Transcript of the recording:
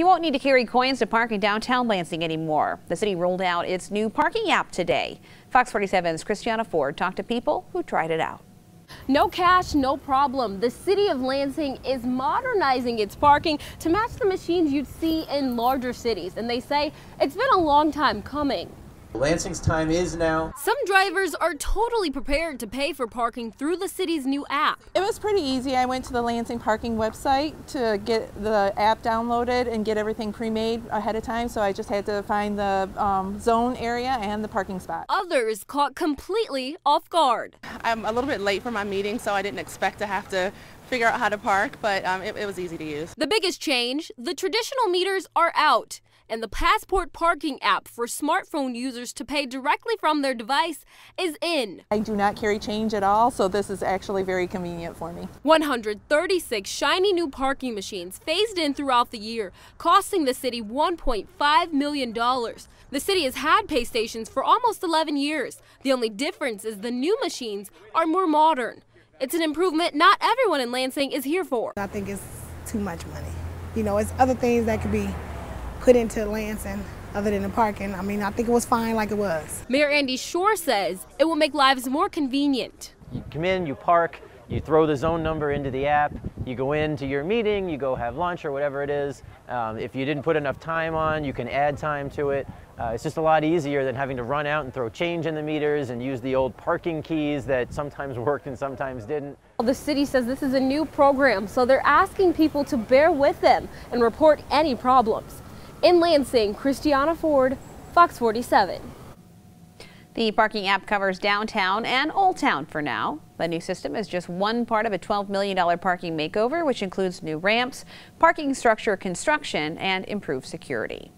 You won't need to carry coins to park in downtown Lansing anymore. The city rolled out its new parking app today. Fox 47's Christiana Ford talked to people who tried it out. No cash, no problem. The city of Lansing is modernizing its parking to match the machines you'd see in larger cities. And they say it's been a long time coming. Lansing's time is now. Some drivers are totally prepared to pay for parking through the city's new app. It was pretty easy. I went to the Lansing parking website to get the app downloaded and get everything pre-made ahead of time. So I just had to find the um, zone area and the parking spot. Others caught completely off guard. I'm a little bit late for my meeting, so I didn't expect to have to figure out how to park, but um, it, it was easy to use. The biggest change, the traditional meters are out and the Passport parking app for smartphone users to pay directly from their device is in. I do not carry change at all, so this is actually very convenient for me. 136 shiny new parking machines phased in throughout the year, costing the city $1.5 million. The city has had pay stations for almost 11 years. The only difference is the new machines are more modern. It's an improvement not everyone in Lansing is here for. I think it's too much money. You know, it's other things that could be put into Lansing other than the parking. I mean, I think it was fine like it was. Mayor Andy Schor says it will make lives more convenient. You come in, you park, you throw the zone number into the app, you go into your meeting, you go have lunch or whatever it is. Um, if you didn't put enough time on, you can add time to it. Uh, it's just a lot easier than having to run out and throw change in the meters and use the old parking keys that sometimes worked and sometimes didn't. The city says this is a new program, so they're asking people to bear with them and report any problems. In Lansing, Christiana Ford, Fox 47. The parking app covers downtown and Old Town for now. The new system is just one part of a $12 million parking makeover, which includes new ramps, parking structure construction, and improved security.